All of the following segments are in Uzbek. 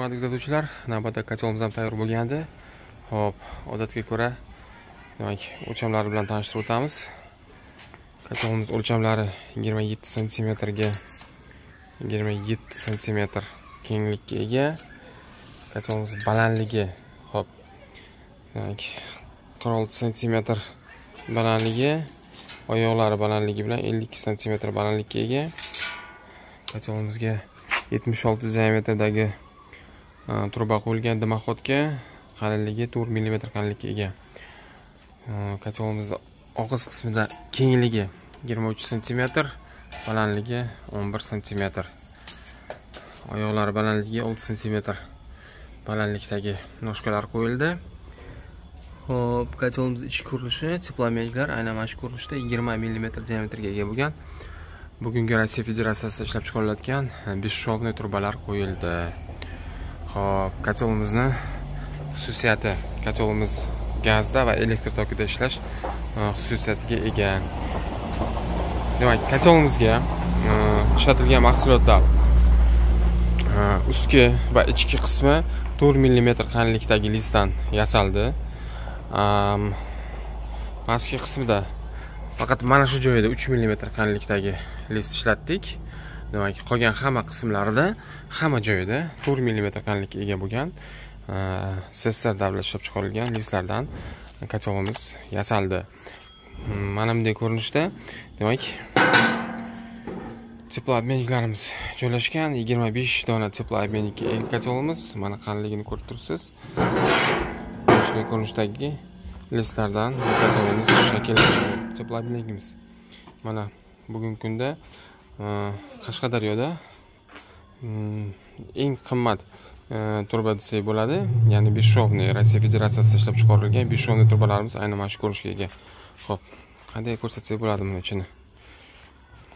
hurmatli kuzatuvchilar navbatdagi kacholimiz ham tayyor bo'lgandi ho'p odatga ko'ra demak o'lchamlari bilan tanishtirib o'tamiz. Kotelimiz o'lchamlari yigirma yetti santimetrga yigirma yetti santimetr kenglikka ega. Kotelimiz balandligi ho'p demak qirq olti santimetr balandligi oyoqlari balandligi bilan ellik ikki santimetr balandlikka ega. Kotelimizga yetmish olti diametrdagi truba qo'yilgan dimoxodga qalinligi to'rt millimetr qalinlikka ega kotelimizni og'iz qismida kengligi yigirma uch santimetr balandligi o'n bir santimetr oyoqlari balandligi olti santimetr balandlikdagi noshkalar qo'yildi ho'p kacholimiz ichki ko'rinishi teplomeglar aynan mana shu ko'rinishda yigirma millimetr diametrga ega bo'lgan bugungi rossiya federatsiyasida ishlab chiqarilayotgan бесшовный trubalar qo'yildi ho'p kotelimizni xususiyati kotelimiz gazda va elektr tokida ishlash e, xususiyatiga ega. Demak kotelimizga e, ishlatilgan mahsulotlar e, ustki va ichki qismi to'rt millimetr qalinlikdagi listdan yasaldi. Pastki qismida faqat mana shu joyida uch millimetr qalinlikdagi list ishlatdik. Demak qolgan hamma qismlarida hamma joyida to'rt millimetr qalinlikka ega bo'lgan e, ssr davlat ishlab chiqarilgan listlardan kochovimiz yasaldi. Mana bunday ko'rinishda demak teploobменникlarimiz joylashgan yigirma besh dona teploobменникka ega kochovimiz mana qalinligini ko'rib turibsiz. Shunday ko'rinishdagi listlardan kochovimiz shakllangan teploobменникimiz mana bugungi kunda Э, qashqadaryoda eng qimmat э, turba desak bo'ladi. Ya'ni бесшовный rossiya federatsiyasida ishlab chiqarilgan бесшовный turbalarimiz aynan mana shu ko'rinishga ega. Ho'p qanday ko'rsatsak bo'ladi buni ichini?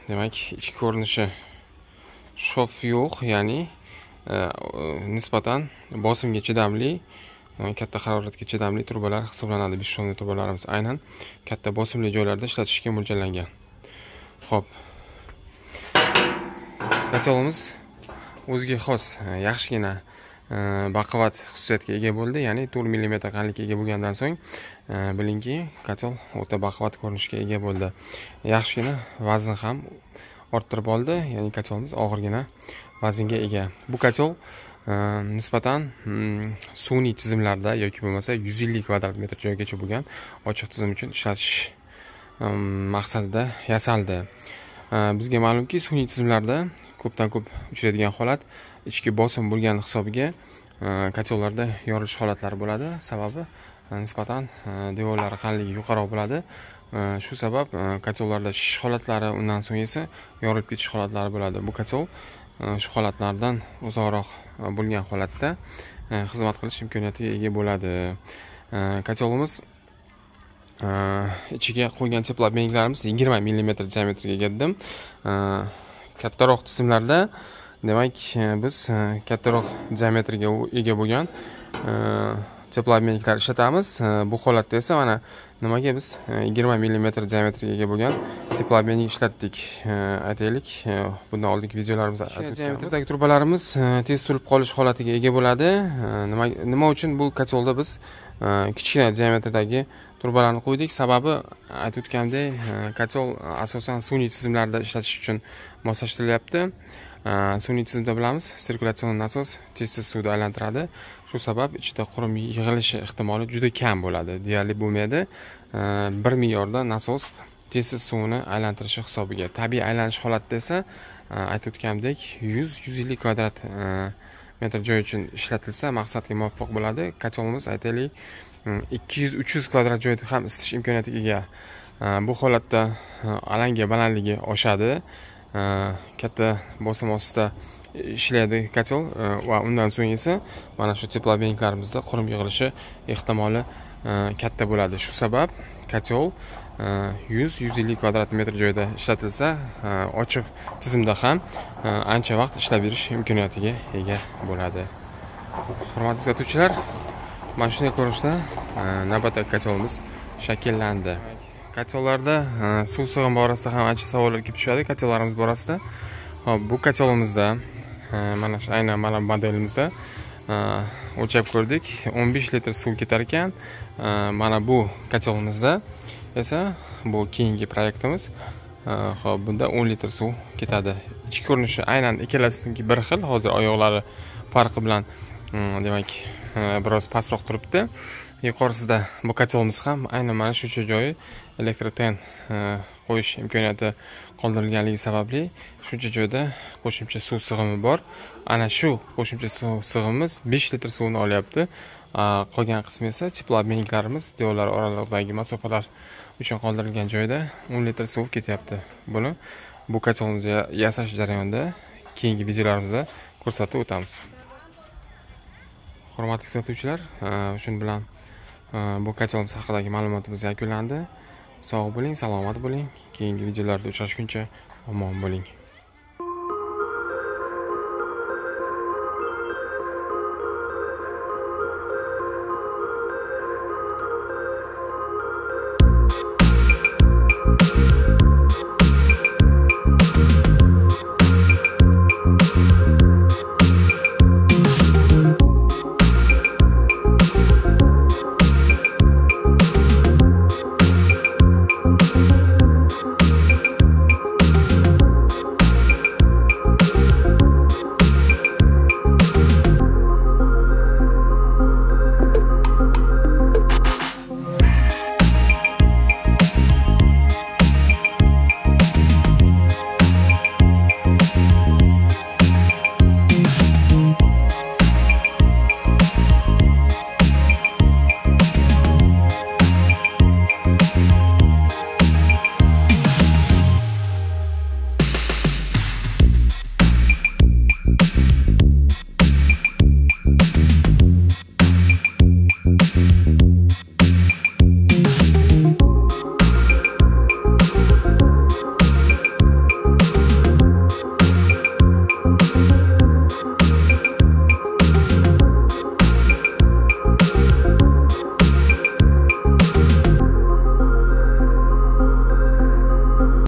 Demak ichki ko'rinishi shof yo'q ya'ni e, nisbatan bosimga chidamli e, katta haroratga chidamli trubalar hisoblanadi beshshonli trubalarimiz aynan katta bosimli joylarda ishlatishga mo'ljallangan. Ho'p kotelimiz o'ziga xos e, yaxshigina e, baquvvat xususiyatga ega bo'ldi. Ya'ni to'rt millimetr qalinlikka ega bo'lgandan so'ng e, bilingki kotel o'ta baquvvat ko'rinishga ega bo'ldi. Yaxshigina vazn ham orttirib oldi. Ya'ni kotelimiz og'irgina vaznga ega. Bu kotel nisbatan mm, sun'iy tizimlarda yoki bo'lmasa yuz ellik kvadrat metr joygacha bo'lgan ochiq tizim uchun ishlatish mm, maqsadida yasaldi. Bizga ma'lumki sun'iy tizimlarda ko'pdan ko'p uchraydigan holat ichki bosim bo'lgani hisobiga e, kotellarda yorilish holatlari bo'ladi. Sababi e, nisbatan e, devorlari qalinligi yuqoriroq bo'ladi. Shu sabab kotellarda shishish holatlari undan so'ng esa yorilib ketish holatlari bo'ladi. Bu kotel shu holatlardan uzoqroq bo'lgan holatda xizmat qilish imkoniyatiga ega bo'ladi. Kotelimiz ichiga qo'ygan teplobmeniklarimiz yigirma millimetr diametrga ega dedim kattaroq tizimlarda. Demak biz kattaroq diametrga ega bo'lgan teplobmeniklar ishlatamiz. Bu holatda esa mana nimaga biz yigirma millimetr diametrga ega bo'lgan teplobmenik ishlatdik aytaylik. Bundan oldingi videolarimizda diametrdagi trubalarimiz tez to'lib qolish holatiga ega bo'ladi. Nima nima uchun bu kotelda biz kichkina diametrdagi turbalarni qo'ydik. Sababi e, aytib o'tganimdek e, kotel e, asosan sun'iy tizimlarda ishlatish uchun moslashtirilyapti sun'iy tizimda bilamiz sirkulyatsion nasos tez tez suvni aylantiradi. Shu sabab ichida qurum yig'ilishi ehtimoli juda kam bo'ladi. Deyarli bo'lmaydi bir me'yorda nasos tez tez suvni aylantirishi hisobiga. Tabiiy aylanish holatida esa aytib o'tganimdek yuz yuz ellik kvadrat metr joy uchun ishlatilsa maqsadga muvofiq bo'ladi. Kotelimiz aytaylik ikki yuz uch yuz kvadrat joyda ham isitish imkoniyatiga ega. Э, bu holatda э, alanga balandligi oshadi. Э, katta bosim ostida ishlaydi kotel va undan so'ng esa mana shu teplobenklarimizda qurum yig'ilishi ehtimoli katta bo'ladi. Shu sabab kotel yuz yuz ellik kvadrat metr joyda ishlatilsa ochiq tizimda ham ancha vaqt ishlab berish imkoniyatiga ega bo'ladi. Hurmatli kuzatuvchilar mana shunday ko'rinishda e, navbatdagi kotelimiz shakllandi. Kotellarda e, suv sig'im borasida ham ancha savollar kelib tushadi kotellarimiz borasida. Hop bu kotelimizda e, mana shu aynan mana modelimizda o'lchab ko'rdik. 15 litr suv ketar ekan mana bu kotelimizda esa bu keyingi proyektimiz. Ho'p bunda 10 litr suv ketadi. Ichki ko'rinishi aynan ikkalasiniki bir xil hozir oyoqlari farqi bilan demak э, biroz pastroq turibdi. Yuqorisida bu kotelimiz ham. Aynan mana shuncha joyi elektroten e, qo'yish imkoniyati qoldirilganligi sababli shuncha joyda qo'shimcha suv sig'imi bor. Ana shu qo'shimcha suv sig'imimiz besh litr suvni olyapti. Qolgan qismi esa teploobmenniklarimiz devorlar oralig'idagi masofalar uchun qoldirilgan joyda o'n litr suv ketyapti. Buni bu kotelimizni yasash jarayonida keyingi videolarimizda ko'rsatib o'tamiz. Hurmatli kuzatuvchilar e, shun bilan e, bu kotelimiz haqidagi ma'lumotimiz yakunlandi. Sog' bo'ling salomat bo'ling. Keyingi videolarda uchrashguncha omon bo'ling.